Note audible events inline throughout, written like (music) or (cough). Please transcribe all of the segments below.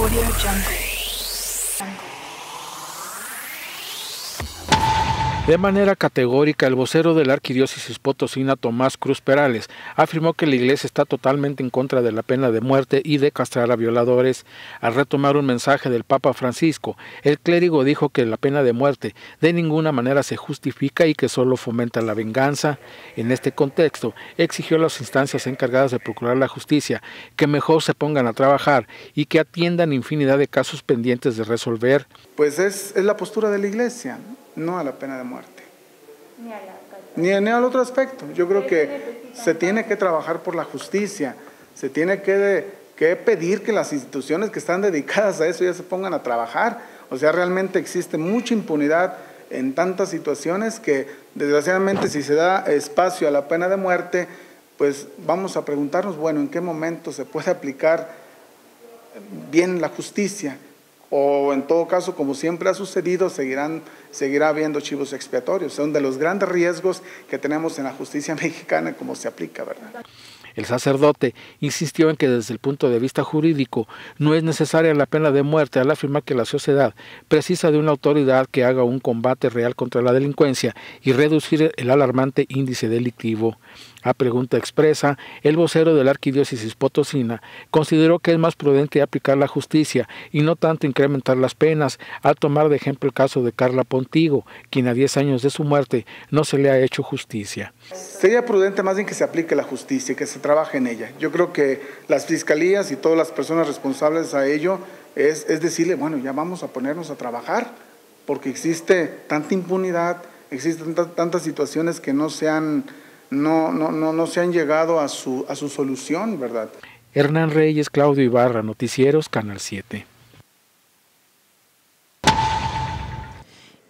Audio Jungle. De manera categórica, el vocero de la Arquidiócesis Potosina, Tomás Cruz Perales, afirmó que la Iglesia está totalmente en contra de la pena de muerte y de castrar a violadores. Al retomar un mensaje del Papa Francisco, el clérigo dijo que la pena de muerte de ninguna manera se justifica y que solo fomenta la venganza. En este contexto, exigió a las instancias encargadas de procurar la justicia que mejor se pongan a trabajar y que atiendan infinidad de casos pendientes de resolver. Pues es, es la postura de la Iglesia no a la pena de muerte. Ni, ni, al otro aspecto. Yo creo que se tiene que trabajar por la justicia, se tiene que, que pedir que las instituciones que están dedicadas a eso ya se pongan a trabajar. O sea, realmente existe mucha impunidad en tantas situaciones que desgraciadamente si se da espacio a la pena de muerte, pues vamos a preguntarnos, bueno, ¿en qué momento se puede aplicar bien la justicia? O en todo caso, como siempre ha sucedido, seguirán, seguirá habiendo chivos expiatorios. Son de los grandes riesgos que tenemos en la justicia (laughs) mexicana, como se aplica, ¿verdad? El sacerdote insistió en que desde el punto de vista jurídico no es necesaria la pena de muerte al afirmar que la sociedad precisa de una autoridad que haga un combate real contra la delincuencia y reducir el alarmante índice delictivo. A pregunta expresa, el vocero de la Arquidiócesis Potosina consideró que es más prudente aplicar la justicia y no tanto incrementar las penas, al tomar de ejemplo el caso de Carla Pontigo, quien a 10 años de su muerte no se le ha hecho justicia. Sería prudente más bien que se aplique la justicia, que se trabaje en ella. Yo creo que las fiscalías y todas las personas responsables a ello es, es decirle, bueno, ya vamos a ponernos a trabajar, porque existe tanta impunidad, existen tantas situaciones que no se han no, no, no, no se han llegado a su, a su solución, ¿verdad? Hernán Reyes, Claudio Ibarra, Noticieros, Canal 7.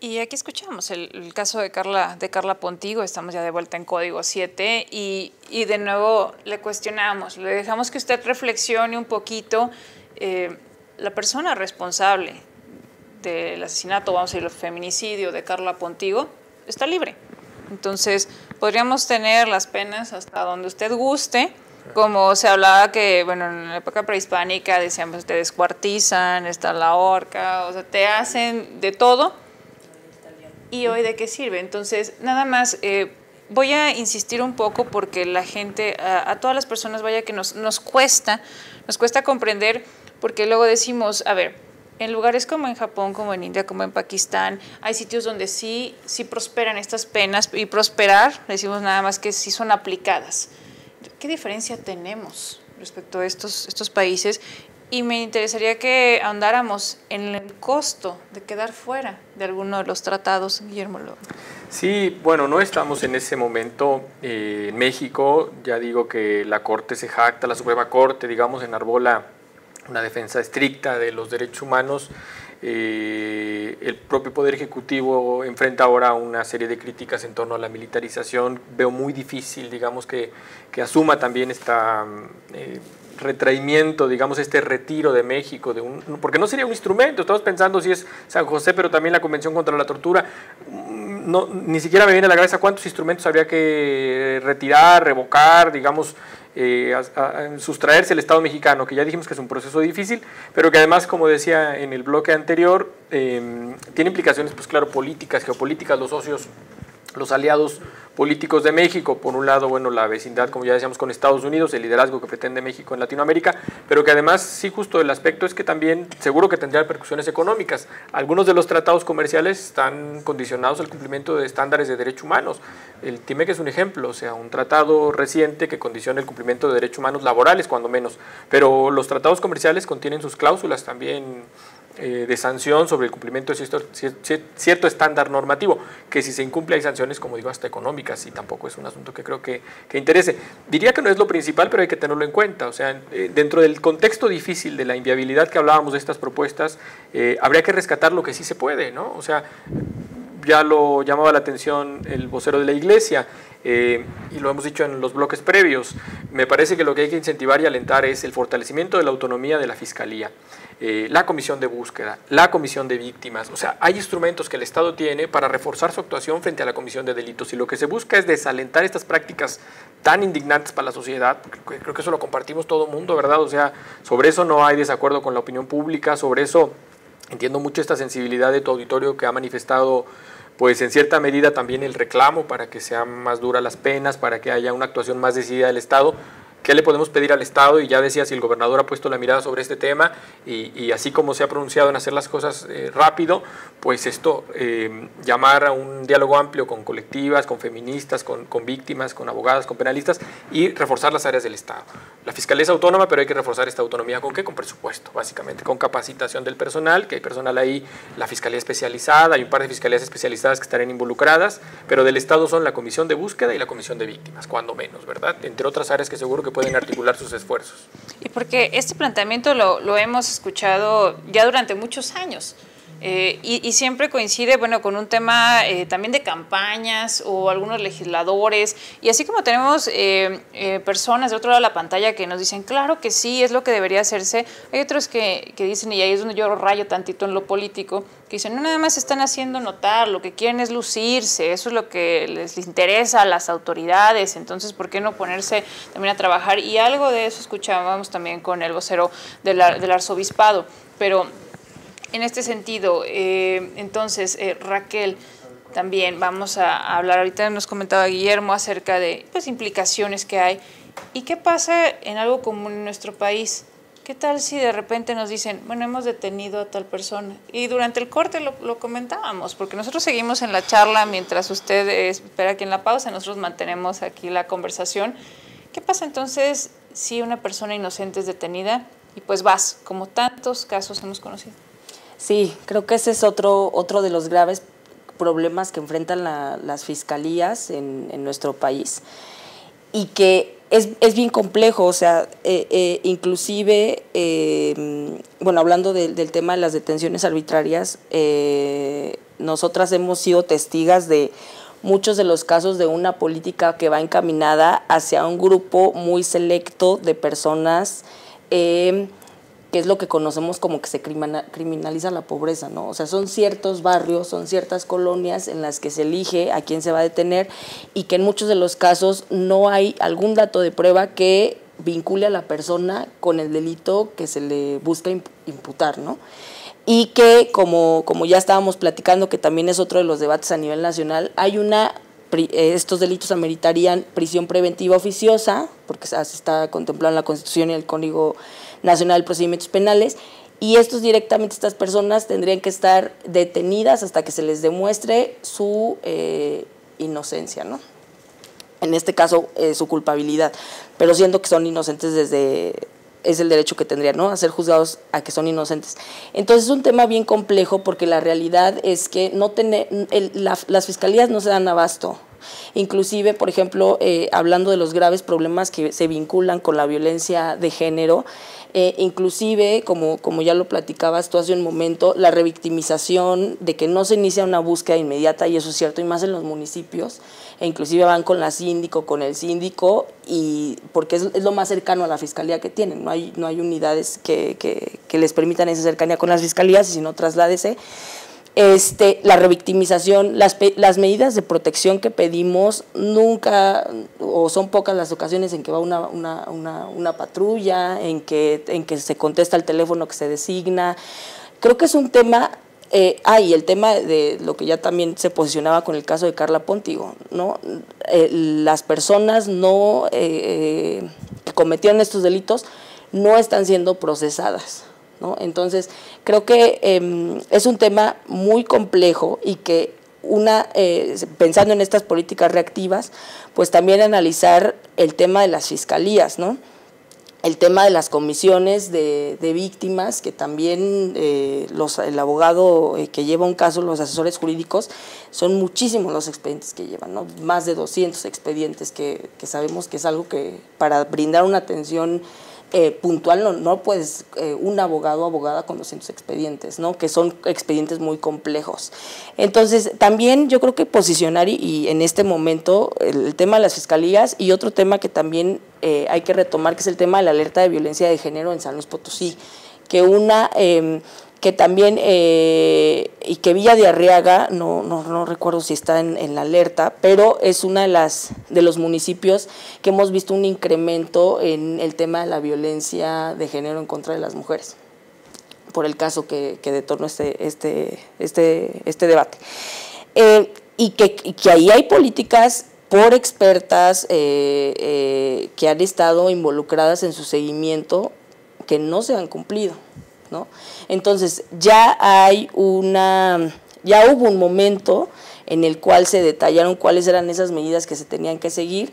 Y aquí escuchamos el, el, caso de Carla, de Carla Pontigo, estamos ya de vuelta en Código 7 y, y de nuevo le cuestionamos, le dejamos que usted reflexione un poquito eh, la persona responsable del asesinato, vamos a decir, el feminicidio de Carla Pontigo, está libre. Entonces, podríamos tener las penas hasta donde usted guste, como se hablaba que, bueno, en la época prehispánica decían, pues te descuartizan, está la horca, o sea, te hacen de todo. ¿Y hoy de qué sirve? Entonces, nada más, eh, voy a insistir un poco porque la gente, a, a todas las personas, vaya que nos, nos cuesta, nos cuesta comprender, porque luego decimos, a ver, en lugares como en Japón, como en India, como en Pakistán, hay sitios donde sí, sí prosperan estas penas y prosperar, decimos nada más que sí son aplicadas. ¿Qué diferencia tenemos respecto a estos, estos países? Y me interesaría que ahondáramos en el costo de quedar fuera de alguno de los tratados, Guillermo López. Sí, bueno, no estamos en ese momento eh, en México. Ya digo que la Corte se jacta, la Suprema Corte, digamos, enarbola una defensa estricta de los derechos humanos. Eh, el propio Poder Ejecutivo enfrenta ahora una serie de críticas en torno a la militarización. Veo muy difícil, digamos, que, que asuma también este eh, retraimiento, digamos, este retiro de México, de un, porque no sería un instrumento. Estamos pensando si es San José, pero también la Convención contra la Tortura. No, ni siquiera me viene a la cabeza cuántos instrumentos habría que retirar, revocar, digamos, eh, sustraerse el Estado mexicano, que ya dijimos que es un proceso difícil, pero que además, como decía en el bloque anterior, eh, tiene implicaciones, pues claro, políticas, geopolíticas, los socios, los aliados políticos de México, por un lado, bueno, la vecindad, como ya decíamos, con Estados Unidos, el liderazgo que pretende México en Latinoamérica, pero que además, sí, justo el aspecto es que también seguro que tendrá repercusiones económicas. Algunos de los tratados comerciales están condicionados al cumplimiento de estándares de derechos humanos. El TIMEC es un ejemplo, o sea, un tratado reciente que condiciona el cumplimiento de derechos humanos laborales, cuando menos, pero los tratados comerciales contienen sus cláusulas también eh, de sanción sobre el cumplimiento de cierto, cierto, estándar normativo, que si se incumple hay sanciones, como digo, hasta económicas, y tampoco es un asunto que creo que, que interese. Diría que no es lo principal, pero hay que tenerlo en cuenta. O sea, eh, dentro del contexto difícil de la inviabilidad que hablábamos de estas propuestas, eh, habría que rescatar lo que sí se puede, ¿no? O sea, ya lo llamaba la atención el vocero de la Iglesia, Eh, y lo hemos dicho en los bloques previos, me parece que lo que hay que incentivar y alentar es el fortalecimiento de la autonomía de la Fiscalía. Eh, la comisión de búsqueda, la comisión de víctimas. O sea, hay instrumentos que el Estado tiene para reforzar su actuación frente a la comisión de delitos y lo que se busca es desalentar estas prácticas tan indignantes para la sociedad, creo que eso lo compartimos todo el mundo, ¿verdad? O sea, sobre eso no hay desacuerdo con la opinión pública, sobre eso entiendo mucho esta sensibilidad de tu auditorio que ha manifestado pues en cierta medida también el reclamo para que sean más duras las penas, para que haya una actuación más decidida del Estado, ¿Qué le podemos pedir al Estado? Y ya decía si el gobernador ha puesto la mirada sobre este tema y, así como se ha pronunciado en hacer las cosas eh, rápido, pues esto, eh, llamar a un diálogo amplio con colectivas, con feministas, con, víctimas, con abogadas, con penalistas y reforzar las áreas del Estado. La Fiscalía es autónoma, pero hay que reforzar esta autonomía con qué? Con presupuesto, básicamente, con capacitación del personal, que hay personal ahí, la Fiscalía especializada, hay un par de fiscalías especializadas que estarán involucradas, pero del Estado son la Comisión de Búsqueda y la Comisión de Víctimas, cuando menos, ¿verdad? Entre otras áreas que seguro que pueden articular sus esfuerzos. Y porque este planteamiento lo, hemos escuchado ya durante muchos años. Eh, y, siempre coincide, bueno, con un tema eh, también de campañas o algunos legisladores. Y así como tenemos eh, personas de otro lado de la pantalla que nos dicen, claro que sí, es lo que debería hacerse, hay otros que, que dicen, y ahí es donde yo rayo tantito en lo político, que dicen, no nada más están haciendo notar, lo que quieren es lucirse, eso es lo que les interesa a las autoridades, entonces, ¿por qué no ponerse también a trabajar? Y algo de eso escuchábamos también con el vocero del, del arzobispado, pero en este sentido, eh, entonces, eh, Raquel, también vamos a hablar, ahorita nos comentaba Guillermo acerca de pues, implicaciones que hay. ¿Y qué pasa en algo común en nuestro país? ¿Qué tal si de repente nos dicen, bueno, hemos detenido a tal persona? Y durante el corte lo, lo comentábamos, porque nosotros seguimos en la charla mientras usted espera aquí en la pausa, nosotros mantenemos aquí la conversación. ¿Qué pasa entonces si una persona inocente es detenida y pues vas, como tantos casos hemos conocido? Sí, creo que ese es otro, otro de los graves problemas que enfrentan las fiscalías en, nuestro país. Y que es, bien complejo, o sea, eh, eh, inclusive, eh, bueno, hablando del tema de las detenciones arbitrarias, nosotras hemos sido testigas de muchos de los casos de una política que va encaminada hacia un grupo muy selecto de personas que es lo que conocemos como que se criminaliza la pobreza, ¿no? O sea, son ciertos barrios, son ciertas colonias en las que se elige a quién se va a detener y que en muchos de los casos no hay algún dato de prueba que vincule a la persona con el delito que se le busca imputar, ¿no? Y que, como, como ya estábamos platicando, que también es otro de los debates a nivel nacional, hay una eh, estos delitos ameritarían prisión preventiva oficiosa, porque se está contemplado en la Constitución y el Código Nacional de Procedimientos Penales, y estos directamente, estas personas tendrían que estar detenidas hasta que se les demuestre su eh, inocencia, ¿no? En este caso, eh, su culpabilidad, pero siendo que son inocentes desde es el derecho que tendrían, ¿no? A ser juzgados a que son inocentes. Entonces es un tema bien complejo porque la realidad es que no tener, las fiscalías no se dan abasto Inclusive, por ejemplo, eh, hablando de los graves problemas que se vinculan con la violencia de género, eh, inclusive, como, como ya lo platicabas tú hace un momento, la revictimización de que no se inicia una búsqueda inmediata, y eso es cierto, y más en los municipios, e inclusive van con la síndico, con el síndico, y porque es, lo más cercano a la fiscalía que tienen, no hay, no hay unidades que, que, que les permitan esa cercanía con las fiscalías, y si no, trasládese este, la revictimización, las, las medidas de protección que pedimos nunca, o son pocas las ocasiones en que va una, una, una, una patrulla, en que, en que se contesta el teléfono que se designa. Creo que es un tema eh, ah, y el tema de lo que ya también se posicionaba con el caso de Carla Pontigo, ¿no? Eh, las personas no eh, que cometieron estos delitos no están siendo procesadas. Entonces, creo que em, es un tema muy complejo y que una, eh, pensando en estas políticas reactivas, pues también analizar el tema de las fiscalías, ¿no? El tema de las comisiones de, víctimas, que también eh, los, el abogado eh, que lleva un caso, los asesores jurídicos, son muchísimos los expedientes que llevan, ¿no? más de 200 expedientes que sabemos que es algo que para brindar una atención eh, puntual no, no puedes eh, un abogado o abogada con 200 expedientes, ¿no? que son expedientes muy complejos. Entonces, también yo creo que posicionar y, en este momento el, tema de las fiscalías y otro tema que también eh, hay que retomar, que es el tema de la alerta de violencia de género en San Luis Potosí, que una em, que también, eh, y que Villa de Arriaga, no, no, no recuerdo si está en, la alerta, pero es una de, las, de los municipios que hemos visto un incremento en el tema de la violencia de género en contra de las mujeres, por el caso que, que detornó este, este, este, este debate. Eh, y, que, que ahí hay políticas por expertas eh, que han estado involucradas en su seguimiento que no se han cumplido. ¿No? Entonces, ya hay una, ya hubo un momento en el cual se detallaron cuáles eran esas medidas que se tenían que seguir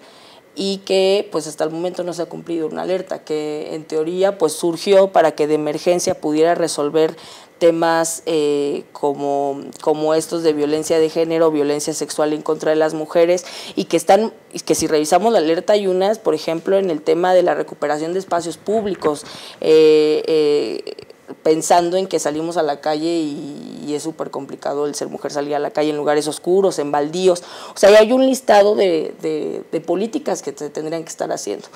y que pues hasta el momento no se ha cumplido una alerta que en teoría pues surgió para que de emergencia pudiera resolver temas eh, como, como estos de violencia de género, violencia sexual en contra de las mujeres y que están, que si revisamos la alerta hay unas, por ejemplo, en el tema de la recuperación de espacios públicos, eh, eh, pensando en que salimos a la calle y, es súper complicado el ser mujer salir a la calle en lugares oscuros, en baldíos. O sea, hay un listado de, políticas que se tendrían que estar haciendo.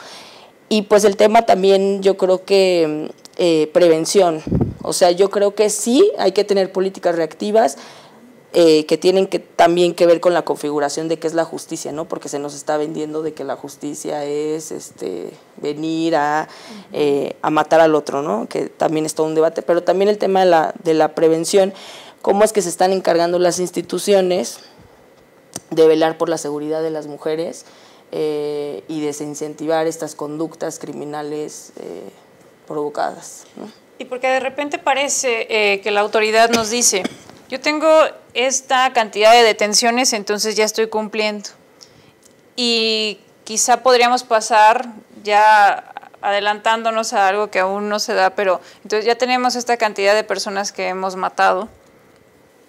Y pues el tema también, yo creo que eh, prevención. O sea, yo creo que sí hay que tener políticas reactivas, eh, que tienen que también que ver con la configuración de qué es la justicia, ¿no? Porque se nos está vendiendo de que la justicia es este venir a, eh, a matar al otro, ¿no? Que también es todo un debate, pero también el tema de la, de la prevención, cómo es que se están encargando las instituciones de velar por la seguridad de las mujeres eh, y desincentivar estas conductas criminales provocadas. ¿no? Y porque de repente parece que la autoridad nos dice, yo tengo esta cantidad de detenciones, entonces ya estoy cumpliendo. Y quizá podríamos pasar ya adelantándonos a algo que aún no se da, pero entonces ya tenemos esta cantidad de personas que hemos matado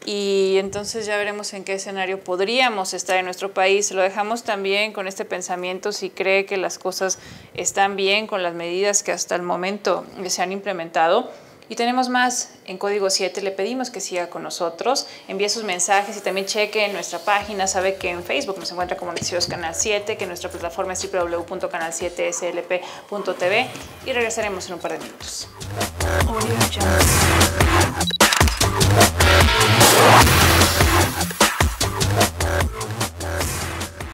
y entonces ya veremos en qué escenario podríamos estar en nuestro país. Lo dejamos también con este pensamiento si cree que las cosas están bien con las medidas que hasta el momento se han implementado y tenemos más en Código 7. Le pedimos que siga con nosotros, envíe sus mensajes y también cheque nuestra página. Sabe que en Facebook nos encuentra como Noticieros Canal 7, que nuestra plataforma es www.canal7slp.tv y regresaremos en un par de minutos.